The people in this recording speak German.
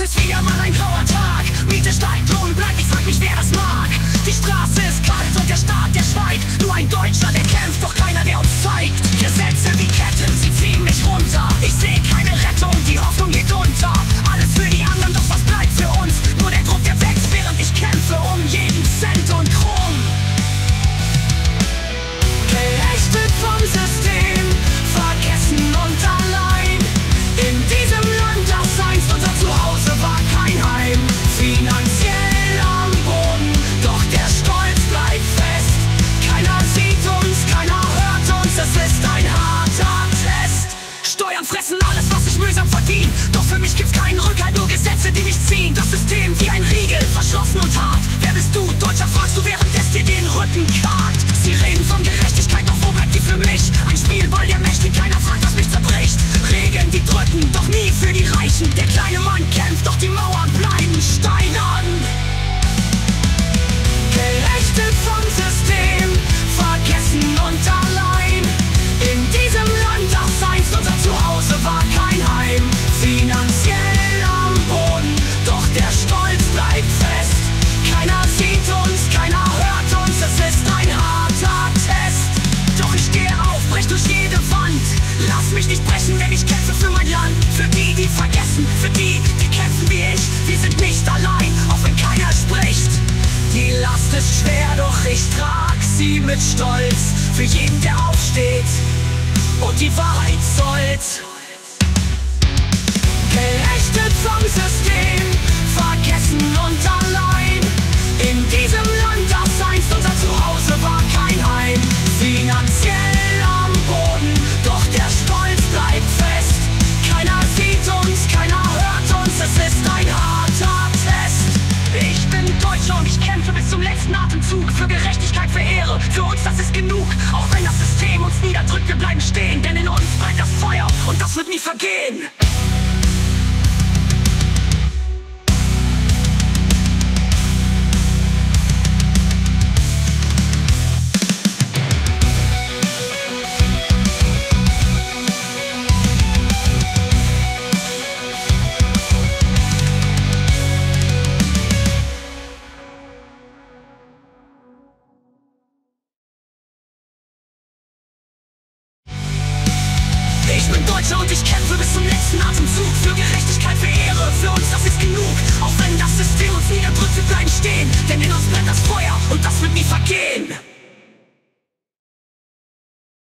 ist wieder mal ein grauer Tag. Miete steigt, Lohn bleibt, ich frag mich, wer das mag. Die Straße ist kalt und der Staat, der schweigt Nur ein Deutscher, der kämpft, doch keiner, der uns zeigt. Gesetze wie Ketten, sie ziehen mich runter. Ich seh keine Rettung, die Hoffnung Finanziell am Boden, doch der Stolz bleibt fest. Keiner sieht uns, keiner hört uns, es ist ein harter Test. Steuern fressen alles, was ich mühsam verdien Doch für mich gibt's keinen Rückhalt, nur Gesetze, die mich ziehen. Das System wie ein Riegel, verschlossen kleine Mann kämpft, doch die Mauern bleiben steinern. Geächtet vom System, vergessen und allein. In diesem Land, das einst unser Zuhause war, kein Heim. Finanziell am Boden, doch der Stolz bleibt fest. Keiner sieht uns, keiner ist schwer, doch ich trag sie mit Stolz Für jeden, der aufsteht und die Wahrheit sollt. Geächtet vom System, Deutscher und ich kämpfe bis zum letzten Atemzug Für Gerechtigkeit, für Ehre, für uns das ist genug. Auch wenn das System uns niederdrückt, wir bleiben stehen Denn in uns brennt das Feuer und das wird nie vergehen Deutscher und ich kämpfe bis zum letzten Atemzug Für Gerechtigkeit, für Ehre, für uns das ist genug. Auch wenn das System uns niederdrückt, wir bleiben stehen Denn in uns brennt das Feuer und das wird nie vergehen